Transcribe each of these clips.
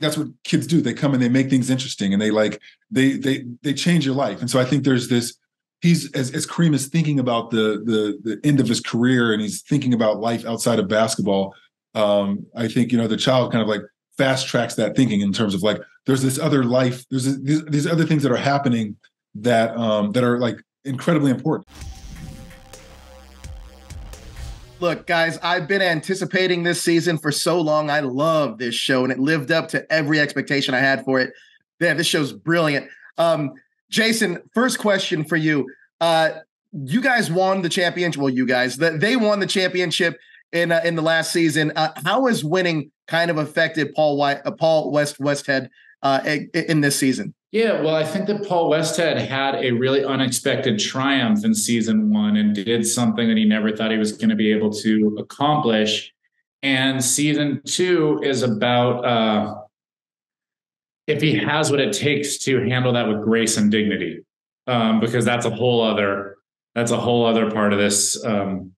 that's what kids do. They come and they make things interesting and they like they they they change your life. And so I think there's this he's as, as Kareem is thinking about the the the end of his career and he's thinking about life outside of basketball. Um, I think you know the child kind of like fast tracks that thinking in terms of like there's this other life, there's this, these, these other things that are happening that um that are like incredibly important. Look, guys, I've been anticipating this season for so long. I love this show, and it lived up to every expectation I had for it. Man, this show's brilliant. Um, Jason, first question for you. Uh, you guys won the championship. Well, you guys, the, they won the championship in uh, in the last season. Uh, how has winning kind of affected Paul White, uh, Paul West Westhead uh, in this season? Yeah, well, I think that Paul Westhead had a really unexpected triumph in season one and did something that he never thought he was going to be able to accomplish. And season two is about uh, if he has what it takes to handle that with grace and dignity, um, because that's a whole other that's a whole other part of this um,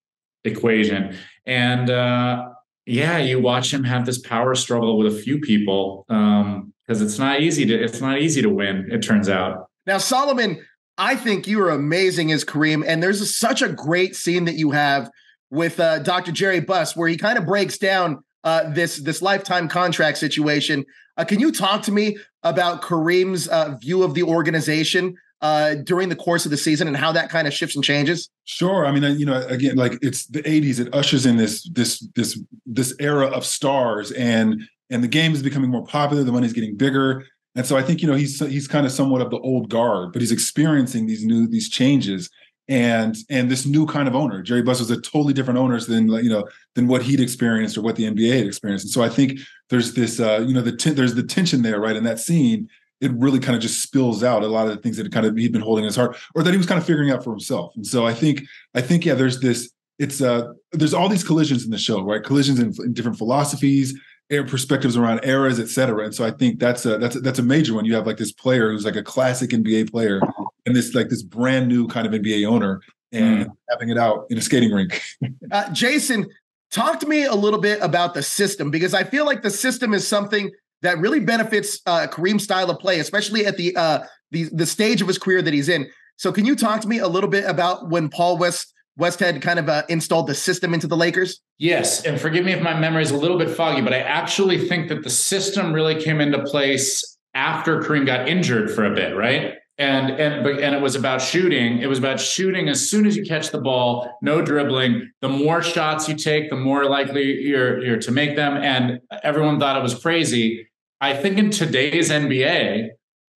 equation. And uh, yeah, you watch him have this power struggle with a few people. Um, because it's not easy to it's not easy to win. It turns out. Now, Solomon, I think you are amazing as Kareem, and there's a, such a great scene that you have with uh, Dr. Jerry Buss where he kind of breaks down uh, this this lifetime contract situation. Uh, can you talk to me about Kareem's uh, view of the organization uh, during the course of the season and how that kind of shifts and changes? Sure. I mean, you know, again, like it's the '80s. It ushers in this this this this era of stars, and and the game is becoming more popular. The money's getting bigger, and so I think you know he's he's kind of somewhat of the old guard, but he's experiencing these new these changes and and this new kind of owner. Jerry Buss was a totally different owner than you know than what he'd experienced or what the NBA had experienced. And so I think there's this uh, you know the t- there's the tension there, right? In that scene, it really kind of just spills out a lot of the things that kind of he'd been holding in his heart or that he was kind of figuring out for himself. And so I think I think yeah, there's this it's uh there's all these collisions in the show, right? Collisions in, in different philosophies, perspectives around eras, et cetera. And so I think that's a that's a, that's a major one. You have like this player who's like a classic NBA player, and this like this brand new kind of NBA owner, and mm. having it out in a skating rink. uh, Jason, talk to me a little bit about the system because I feel like the system is something that really benefits uh, Kareem's style of play, especially at the uh, the the stage of his career that he's in. So, can you talk to me a little bit about when Paul West Westhead kind of uh, installed the system into the Lakers? Yes, and forgive me if my memory is a little bit foggy, but I actually think that the system really came into place after Kareem got injured for a bit, right? And and and it was about shooting. It was about shooting as soon as you catch the ball, no dribbling. The more shots you take, the more likely you're you're to make them. And everyone thought it was crazy. I think in today's NBA,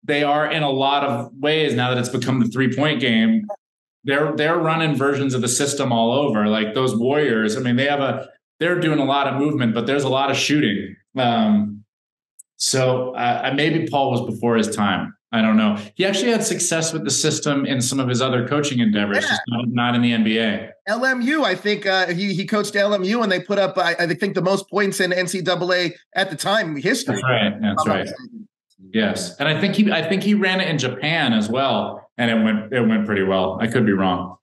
they are in a lot of ways now that it's become the three point game they're they're running versions of the system all over. Like those Warriors, I mean, they have a they're doing a lot of movement, but there's a lot of shooting. Um, so uh, maybe Paul was before his time. I don't know. He actually had success with the system in some of his other coaching endeavors, yeah. just not, not, in the NBA. LMU, I think uh, he he coached LMU, and they put up I, I, think the most points in NCAA at the time history. That's right. That's right. Yes, and I think he I think he ran it in Japan as well and it went it went pretty well. I could be wrong.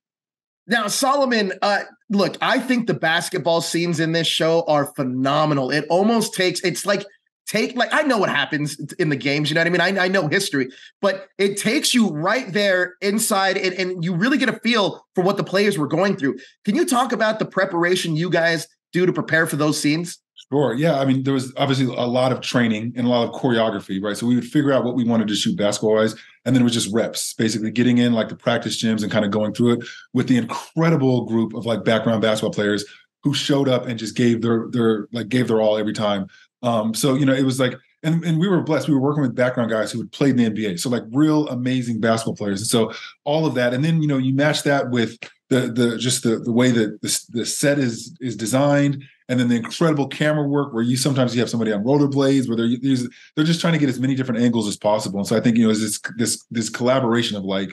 Now, Solomon, uh, look, I think the basketball scenes in this show are phenomenal. It almost takes it's like take like I know what happens in the games, you know what I mean? I, I know history, but it takes you right there inside and, and you really get a feel for what the players were going through. Can you talk about the preparation you guys do to prepare for those scenes? Sure. Yeah. I mean, there was obviously a lot of training and a lot of choreography, right? So we would figure out what we wanted to shoot basketball wise. And then it was just reps, basically getting in like the practice gyms and kind of going through it with the incredible group of like background basketball players who showed up and just gave their their like gave their all every time. Um, so you know, it was like and, and we were blessed. We were working with background guys who had played in the NBA. So like real amazing basketball players. And so all of that. And then, you know, you match that with the the just the the way that the, the set is is designed and then the incredible camera work where you sometimes you have somebody on rollerblades where they're they're just trying to get as many different angles as possible. And so I think you know this this this collaboration of like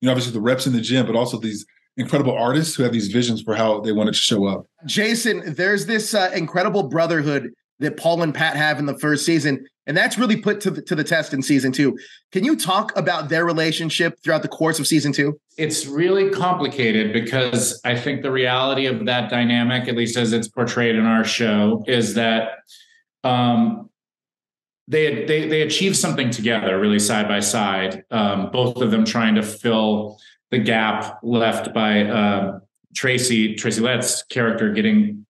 you know obviously the reps in the gym, but also these incredible artists who have these visions for how they want it to show up. Jason, there's this uh, incredible brotherhood that Paul and Pat have in the first season. And that's really put to the, to the test in season two. Can you talk about their relationship throughout the course of season two? It's really complicated because I think the reality of that dynamic, at least as it's portrayed in our show, is that um, they they they achieved something together, really side by side. Um, both of them trying to fill the gap left by uh, Tracy Tracy Letts' character getting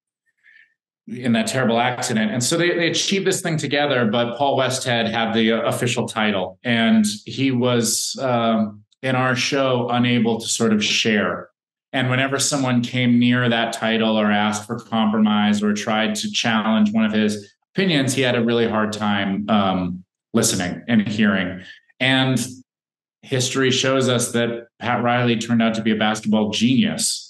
in that terrible accident. And so they, they achieved this thing together, but Paul Westhead had the official title and he was um, in our show unable to sort of share. And whenever someone came near that title or asked for compromise or tried to challenge one of his opinions, he had a really hard time um, listening and hearing. And history shows us that Pat Riley turned out to be a basketball genius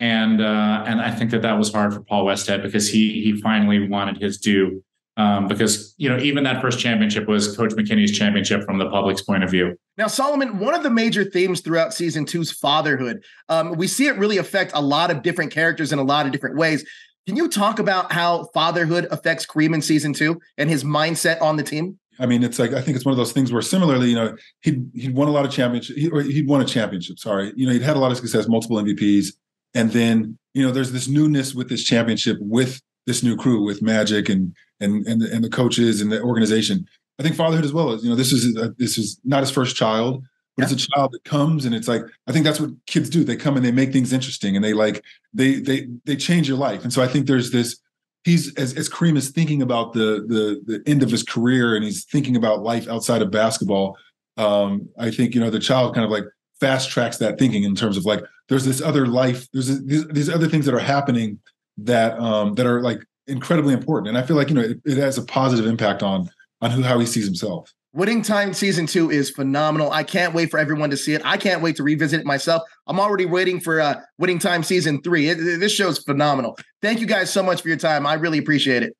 and uh, and I think that that was hard for Paul Westhead because he he finally wanted his due. Um, because you know even that first championship was Coach McKinney's championship from the public's point of view. Now, Solomon, one of the major themes throughout season two's fatherhood, um, we see it really affect a lot of different characters in a lot of different ways. Can you talk about how fatherhood affects Kareem in season two and his mindset on the team? I mean, it's like I think it's one of those things where similarly, you know, he'd he'd won a lot of championships, He, he'd won a championship. Sorry, you know, he'd had a lot of success, multiple MVPs. And then, you know, there's this newness with this championship with this new crew with Magic and and and the, and the coaches and the organization. I think fatherhood as well as you know this is a, this is not his first child, but yeah. it's a child that comes and it's like I think that's what kids do. They come and they make things interesting and they like they they they change your life. And so I think there's this he's as as Kareem is thinking about the the the end of his career and he's thinking about life outside of basketball. Um, I think you know the child kind of like fast tracks that thinking in terms of like there's this other life there's these, these other things that are happening that um that are like incredibly important and i feel like you know it, it has a positive impact on on who how he sees himself Winning Time season two is phenomenal. I can't wait for everyone to see it. I can't wait to revisit it myself. I'm already waiting for uh, Winning Time season three. It, this show is phenomenal. Thank you guys so much for your time. I really appreciate it.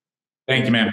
Thank you, man.